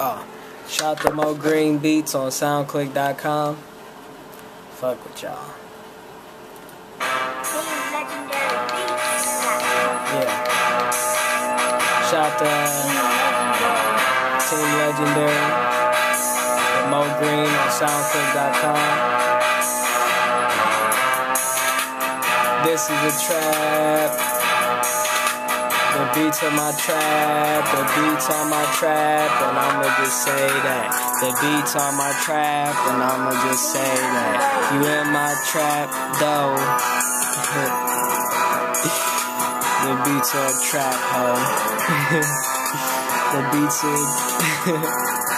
Oh, shout to Moe Green Beats on SoundClick.com. Fuck with y'all. Yeah. Shout to uh, Team Legendary. Moe Green on SoundClick.com. This is a trap. The beats on my trap, the beats on my trap, and I'ma just say that. The beats on my trap, and I'ma just say that. You in my trap, though. the beats are trap, ho. the beats are.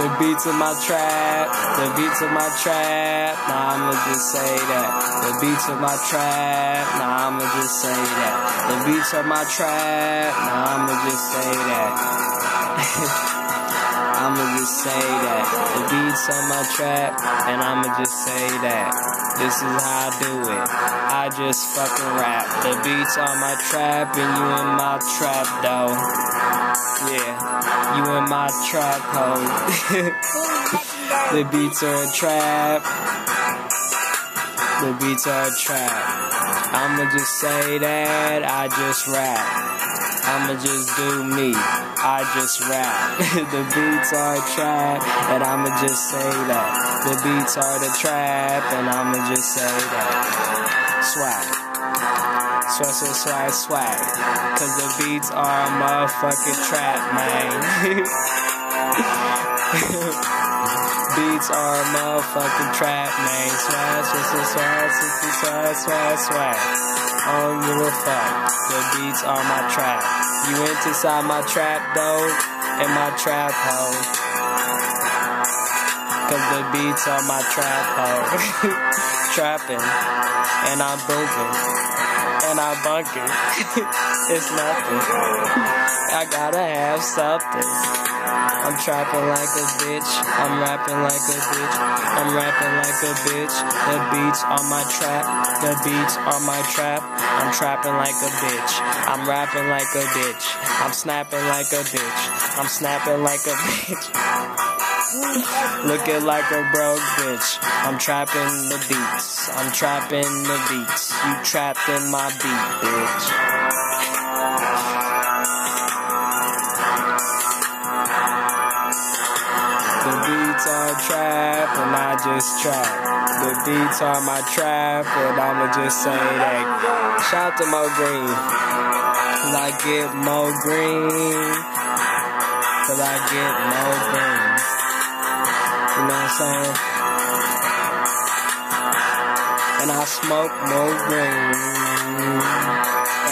The beats of my trap, the beats of my trap, nah I'ma just say that. The beats of my trap, nah I'ma just say that. The beats of my trap, nah I'ma just say that. I'ma just say that. The beats on my trap, and I'ma just say that. This is how I do it. I just fucking rap. The beats on my trap, and you in my trap, though. Yeah, you in my trap hole. the beats are a trap. The beats are a trap. I'ma just say that I just rap. I'ma just do me. I just rap. the beats are a trap, and I'ma just say that. The beats are the trap, and I'ma just say that. Swag. Swag, swag, swag, swag. Cause beats are a motherfucking trap, man. beats are a motherfucking trap, man. Swag, swag, swag, swag, swag, swag, swag. Don't give a fuck. The beats are my trap. You went inside my trap, though, in my trap hole. Cause the beats are my trap hole. Trapping. And I'm booming and I bunk it. it's nothing. I gotta have something. I'm trapping like a bitch. I'm rapping like a bitch. I'm rapping like a bitch. The beats on my trap. The beats on my trap. I'm trapping like a bitch. I'm rapping like a bitch. I'm snapping like a bitch. I'm snapping like a bitch. Looking like a broke bitch. I'm trapping the beats. I'm trapping the beats. You trapped in my beat, bitch. The beats are trap and I just trap. The beats are my trap and I'ma just say that. Shout to Moe Green. Cause I get Mo Green. Cause I get Mo Green. You know what I'm saying? And I smoke more green.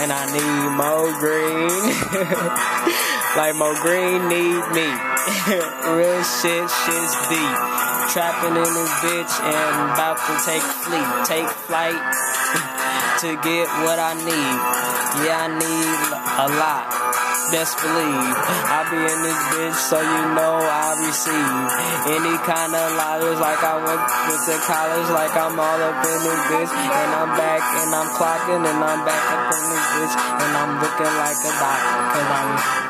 And I need more green. like more green need me. Real shit, shit's deep. Trapping in this bitch and about to take fleet, take flight to get what I need. Yeah, I need a lot. Best believe. I be in this bitch so you know I receive. Any kind of liars like I went, to college like I'm all up in this bitch. And I'm back and I'm clocking and I'm back up in this bitch. And I'm looking like a doctor cause I'm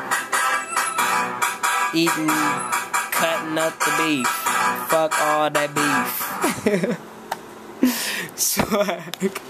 eating cutting up the beef. Fuck all that beef. Swag